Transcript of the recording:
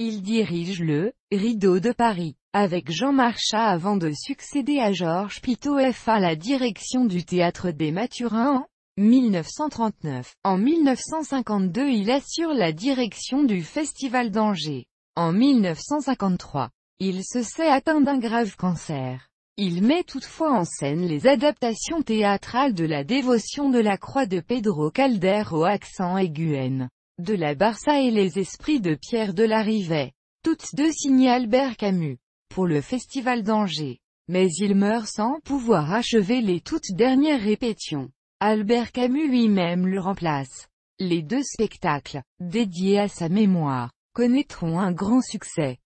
Il dirige le « Rideau de Paris » avec Jean Marchas avant de succéder à Georges F à la direction du Théâtre des Mathurins en 1939. En 1952 il assure la direction du Festival d'Angers. En 1953, il se sait atteint d'un grave cancer. Il met toutefois en scène les adaptations théâtrales de la dévotion de la croix de Pedro Calder au accent aiguën, de la Barça et les esprits de Pierre de la Rivet, toutes deux signées Albert Camus, pour le Festival d'Angers. Mais il meurt sans pouvoir achever les toutes dernières répétitions. Albert Camus lui-même le remplace. Les deux spectacles, dédiés à sa mémoire, connaîtront un grand succès.